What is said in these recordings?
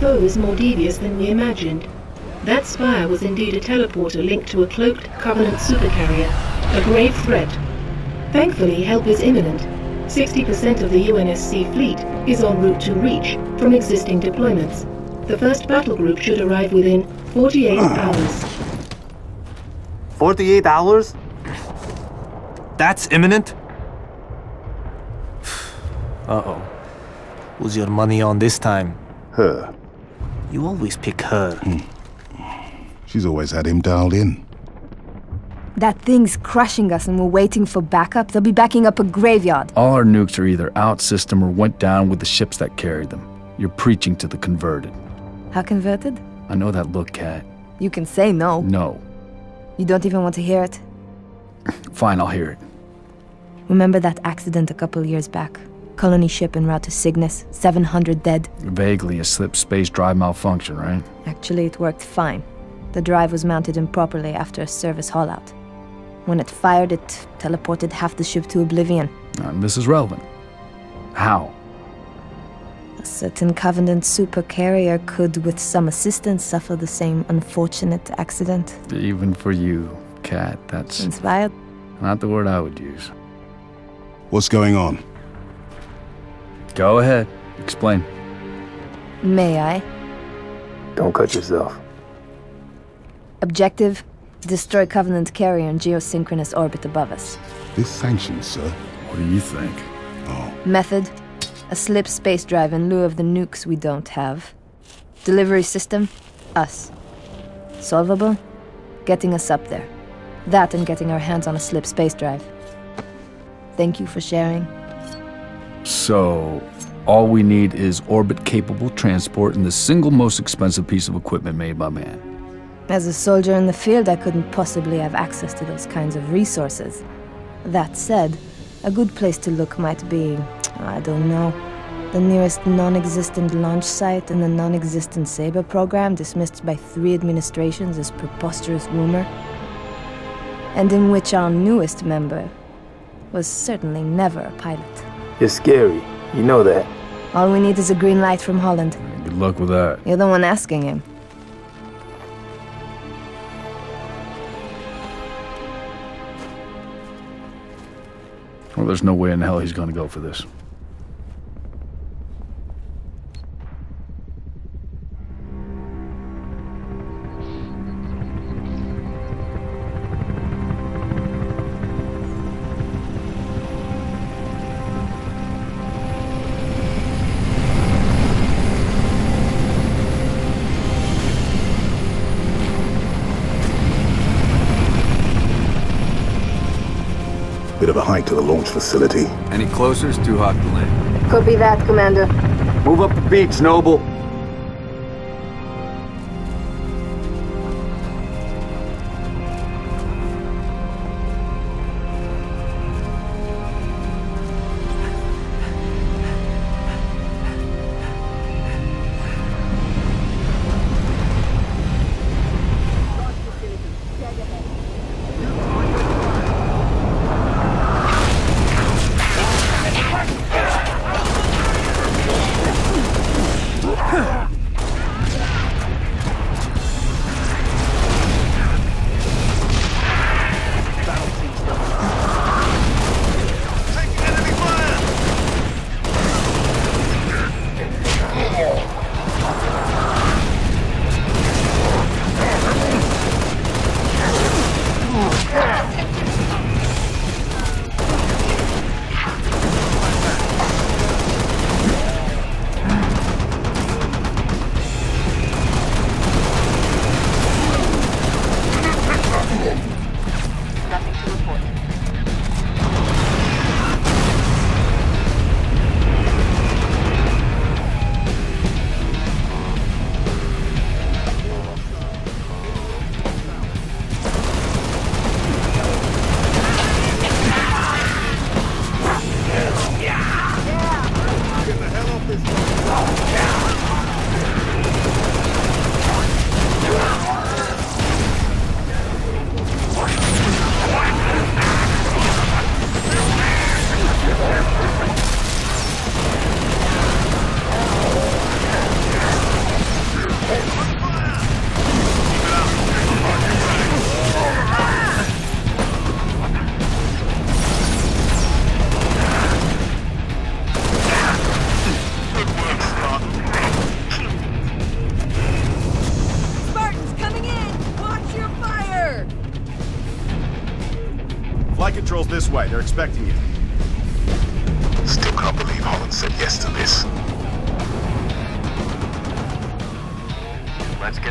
foe is more devious than we imagined. That spire was indeed a teleporter linked to a cloaked Covenant supercarrier, a grave threat. Thankfully, help is imminent. 60% of the UNSC fleet is en route to Reach from existing deployments. The first battle group should arrive within 48 hmm. hours. 48 hours? That's imminent? Uh-oh. Who's your money on this time? Her. You always pick her. She's always had him dialed in. That thing's crushing us and we're waiting for backup. They'll be backing up a graveyard. All our nukes are either out system or went down with the ships that carried them. You're preaching to the converted. How converted? I know that look, Cat. You can say no. No. You don't even want to hear it. Fine, I'll hear it. Remember that accident a couple years back? Colony ship en route to Cygnus, 700 dead. Vaguely a slip space drive malfunction, right? Actually, it worked fine. The drive was mounted improperly after a service haulout. When it fired, it teleported half the ship to oblivion. Uh, this is relevant. How? A certain Covenant supercarrier could, with some assistance, suffer the same unfortunate accident. Even for you, Cat, that's Inspired? not the word I would use. What's going on? Go ahead. Explain. May I? Don't cut yourself. Objective destroy Covenant carrier in geosynchronous orbit above us. This sanctions, sir. What do you think? Oh. Method a slip space drive in lieu of the nukes we don't have. Delivery system us. Solvable? Getting us up there. That and getting our hands on a slip space drive. Thank you for sharing. So, all we need is orbit capable transport and the single most expensive piece of equipment made by man. As a soldier in the field, I couldn't possibly have access to those kinds of resources. That said, a good place to look might be, I don't know, the nearest non existent launch site in the non existent Saber program, dismissed by three administrations as preposterous rumor, and in which our newest member was certainly never a pilot. You're scary. You know that. All we need is a green light from Holland. Good luck with that. You're the one asking him. Well, there's no way in hell he's gonna go for this. Bit of a hike to the launch facility. Any closer, it's too hot to land. Copy that, Commander. Move up the beach, Noble.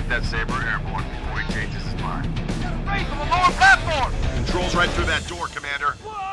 That Saber airborne before he changes his mind. Wraith on the lower platform! Control's right through that door, Commander. George,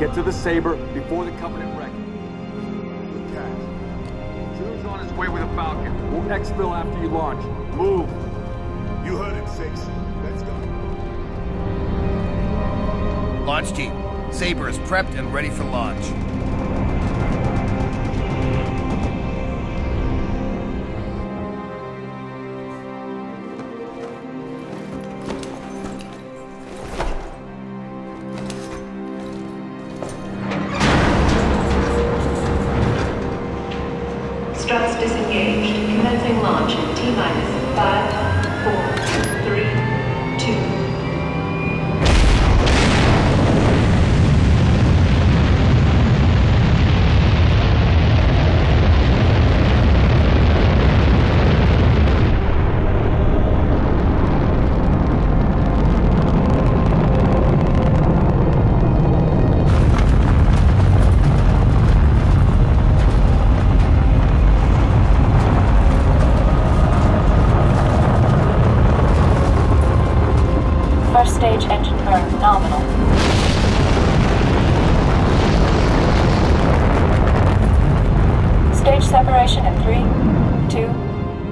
Get to the Saber before the Covenant wreck. Drew's on his way with a Falcon. We'll exfil after you launch. Move. You heard it, Six. Let's go. Launch team, Saber is prepped and ready for launch. launch in T-minus 5, 4,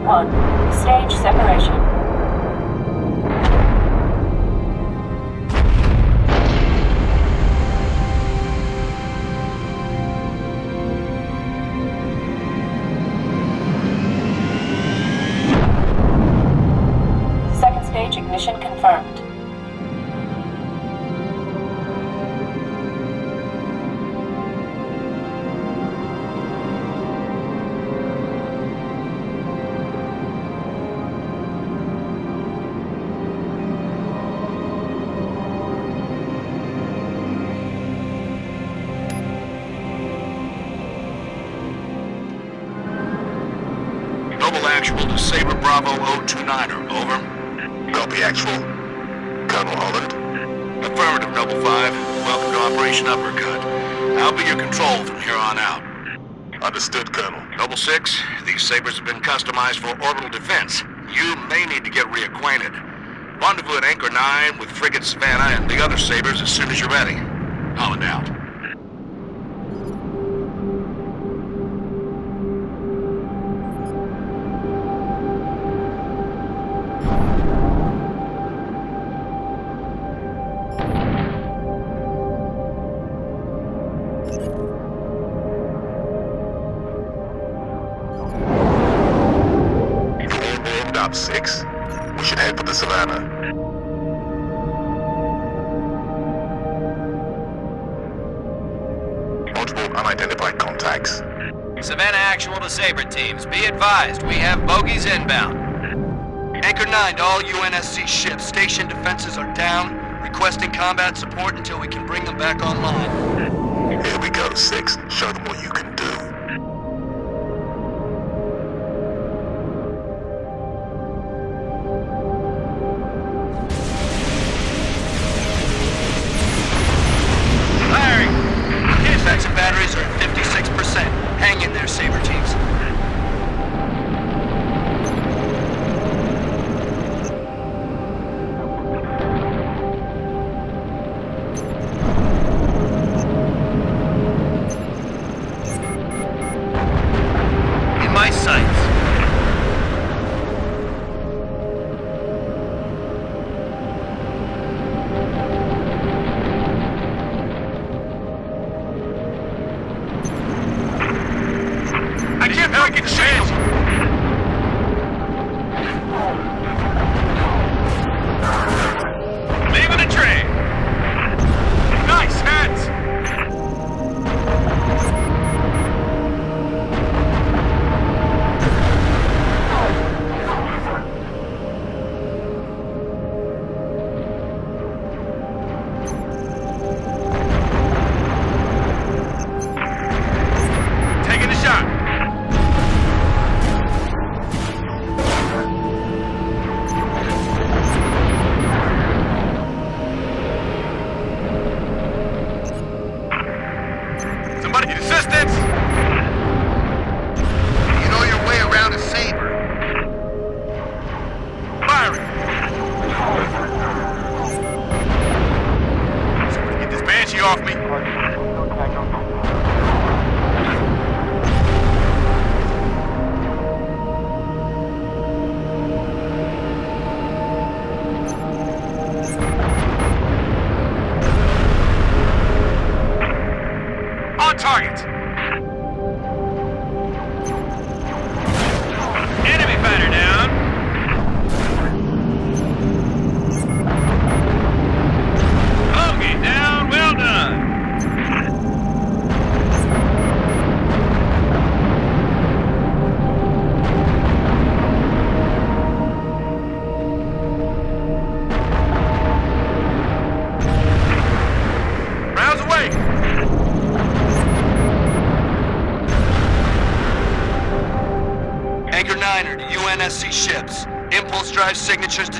1. Stage separation. Bravo 029er. Over. Copy actual. Colonel Holland. Affirmative, Double Five. Welcome to Operation Uppercut. I'll be your control from here on out. Understood, Colonel. Double Six, these Sabers have been customized for orbital defense. You may need to get reacquainted. Rendezvous at Anchor 9 with Frigate Savannah and the other Sabers as soon as you're ready. Holland out. Unidentified contacts. Savannah Actual to Saber teams, be advised, we have bogies inbound. Anchor 9 to all UNSC ships. Station defenses are down. Requesting combat support until we can bring them back online. Here we go, Six. Show them what you can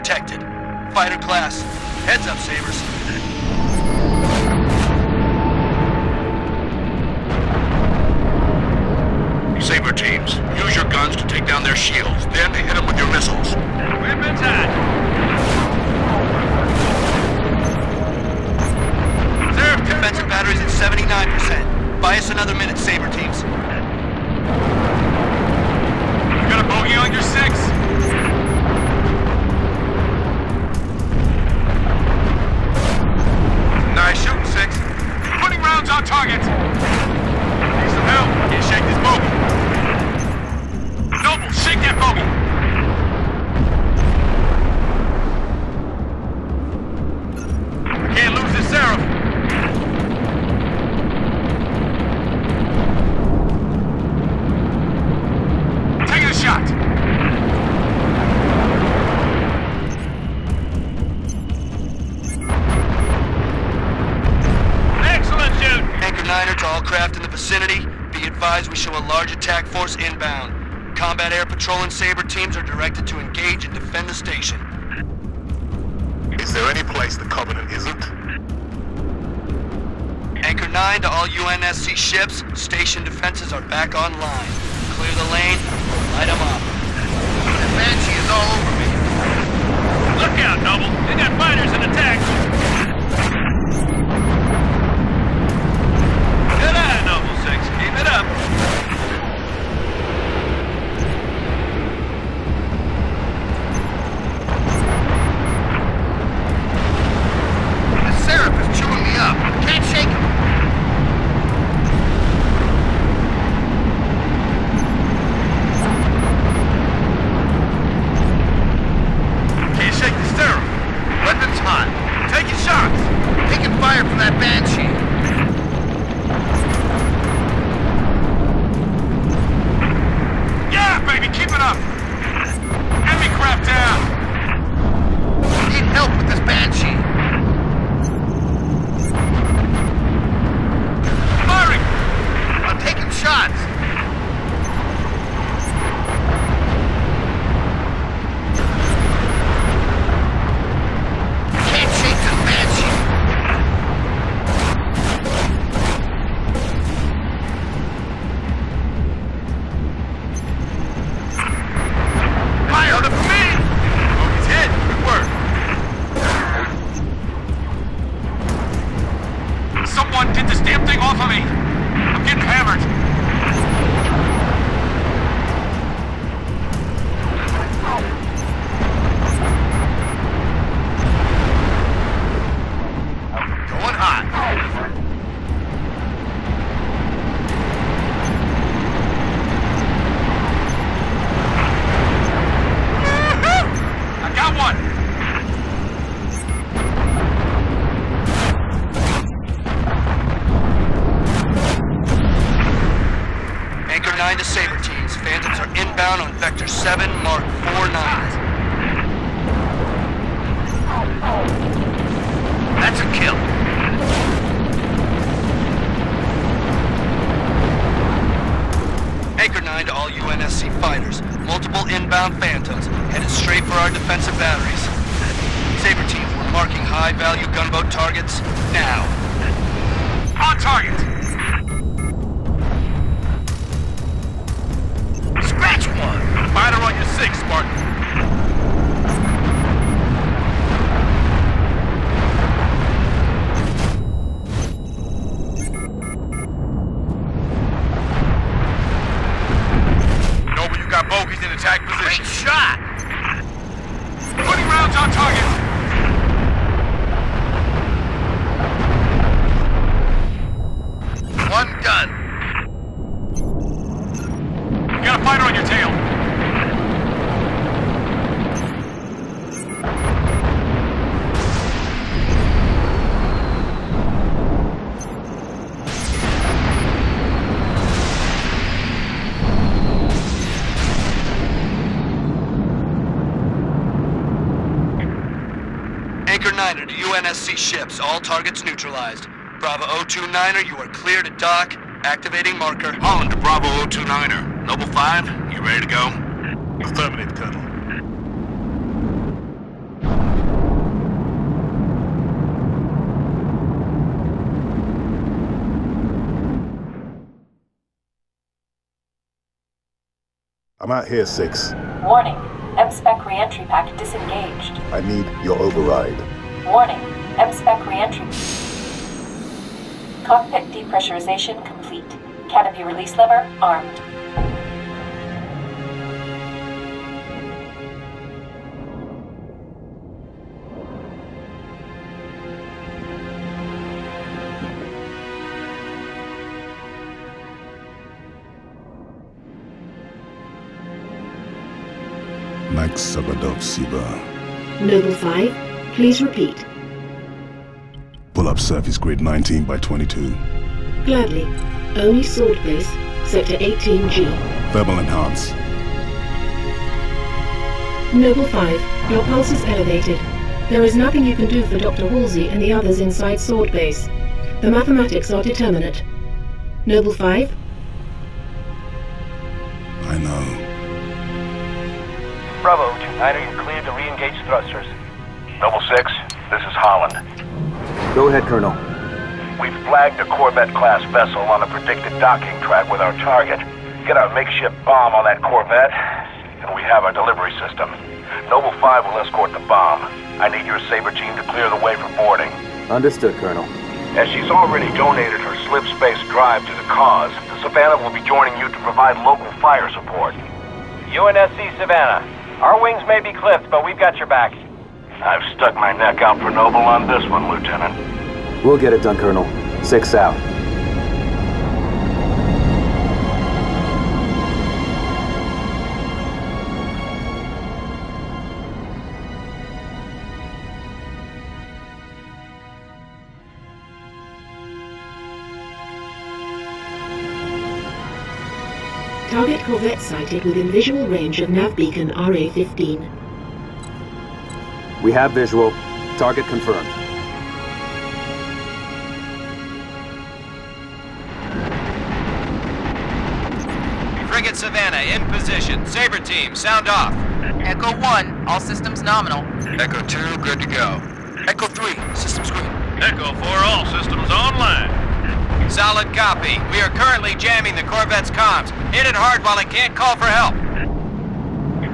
detected. Fighter class. Heads up, Sabres. Saber teams, use your guns to take down their shields, then they hit them with your missiles. Weapons hot! Reserve Defensive batteries at 79%. Buy us another minute, Saber teams. You got a bogey on your six? On target. Need some help. Can't shake this bogey. Noble, shake that bogey. Shoot. Anchor 9 to all craft in the vicinity. Be advised we show a large attack force inbound. Combat Air Patrol and Saber teams are directed to engage and defend the station. Is there any place the Covenant isn't? Anchor 9 to all UNSC ships. Station defenses are back online. Clear the lane. Light them up. The Banshee is all over me. Look out, Noble. They got fighters in attack. Keep it up. The Seraph is chewing me up. Can't shake him. Inbound Phantoms, headed straight for our defensive batteries. Saber teams, we're marking high-value gunboat targets now. On target! Scratch one! Fighter on your six, Spartan. Noble, you got bogeys in attack position. Great shot! Putting rounds on target. One done. You got a fighter on your tail. Anchor 9er to UNSC. All targets neutralized. Bravo 029er, you are clear to dock. Activating marker. Holland to Bravo 029er. Noble 5, you ready to go? Affirmative, Colonel. I'm out here, Six. Warning. M-Spec reentry pack disengaged. I need your override. Warning. M-Spec reentry. Cockpit depressurization complete. Canopy release lever armed. Max Sabadov Siba. Noble 5, please repeat. Pull up surface grid 19 by 22. Gladly. ONI sword base, sector 18G. Thermal enhance. Noble 5, your pulse is elevated. There is nothing you can do for Dr. Halsey and the others inside Sword Base. The mathematics are determinate. Noble 5, I know. Bravo, 29er, you're cleared to re-engage thrusters. Noble 6, this is Holland. Go ahead, Colonel. We've flagged a Corvette-class vessel on a predicted docking track with our target. Get our makeshift bomb on that Corvette, and we have our delivery system. Noble 5 will escort the bomb. I need your Saber team to clear the way for boarding. Understood, Colonel. As she's already donated her slip space drive to the cause, the Savannah will be joining you to provide local fire support. UNSC Savannah. Our wings may be clipped, but we've got your back. I've stuck my neck out for Noble on this one, Lieutenant. We'll get it done, Colonel. Six out. target corvette sighted within visual range of nav beacon RA-15. We have visual. Target confirmed. Frigate Savannah in position. Saber team, sound off. Echo 1, all systems nominal. Echo 2, good to go. Echo 3, systems green. Echo 4, all systems online. Solid copy. We are currently jamming the Corvette's comms. Hit it hard while it can't call for help.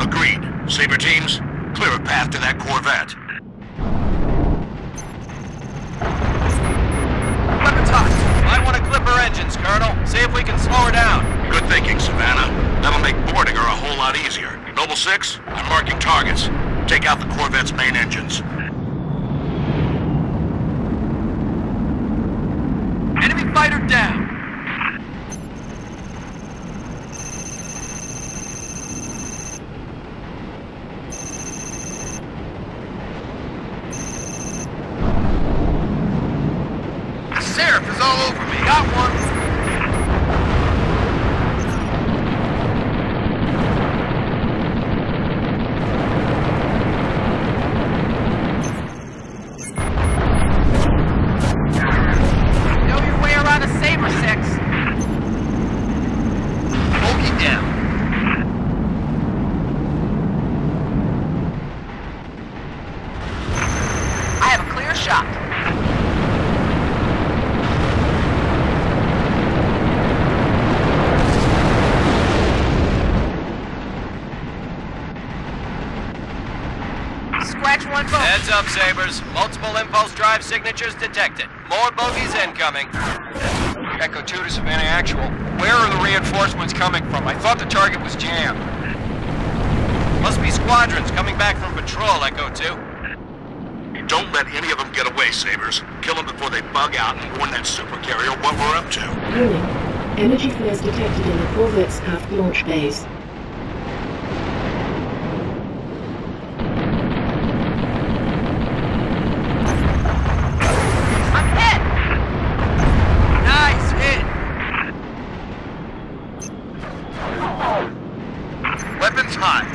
Agreed. Saber teams, clear a path to that Corvette. Weapons hot. Might want to clip her engines, Colonel. See if we can slow her down. Good thinking, Savannah. That'll make boarding her a whole lot easier. Noble 6, I'm marking targets. Take out the Corvette's main engines. Enemy fighter down. The Seraph is all over me. Got one. Heads up, Sabres. Multiple impulse drive signatures detected. More bogies incoming. Echo 2 to Savannah Actual. Where are the reinforcements coming from? I thought the target was jammed. Must be squadrons coming back from patrol, Echo 2. Don't let any of them get away, Sabres. Kill them before they bug out and warn that supercarrier what we're up to. Warning. Energy flares detected in the Corvette's aft launch bays. I'm hit! Nice hit! Weapons high.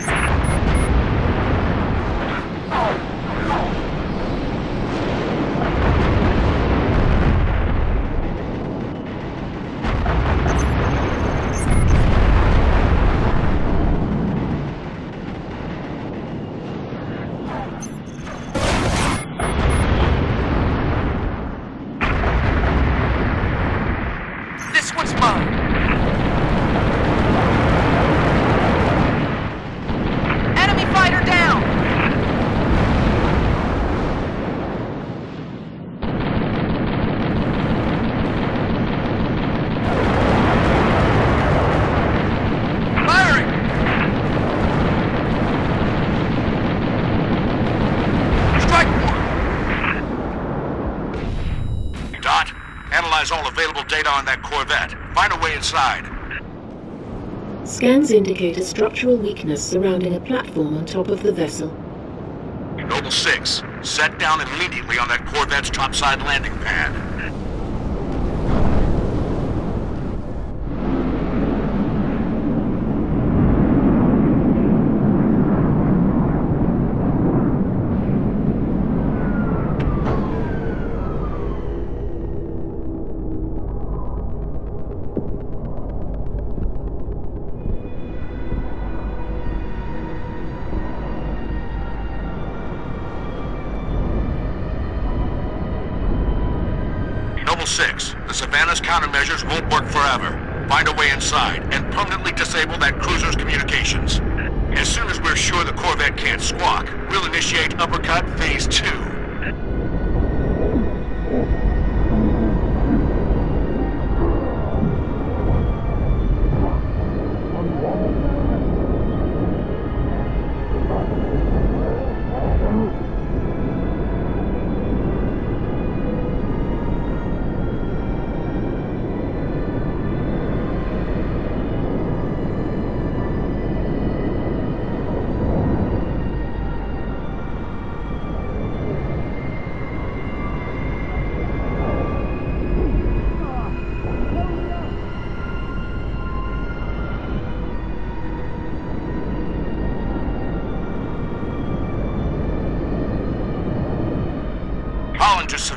This one's mine. Enemy fighter down! Firing! Strike one! Dot, analyze all available data on that Corvette. Find a way inside. Scans indicate a structural weakness surrounding a platform on top of the vessel. Noble 6, set down immediately on that Corvette's topside landing pad. Countermeasures won't work forever. Find a way inside and permanently disable that cruiser's communications. As soon as we're sure the Corvette can't squawk, we'll initiate Uppercut Phase 2.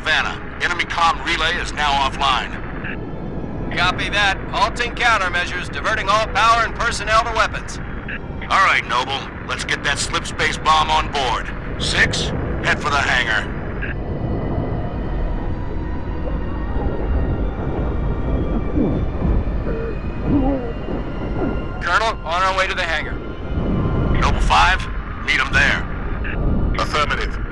Savannah. Enemy comm relay is now offline. Copy that. Halting countermeasures, diverting all power and personnel to weapons. All right, Noble. Let's get that slip space bomb on board. Six, head for the hangar. Colonel, on our way to the hangar. Noble 5, meet him there. Affirmative.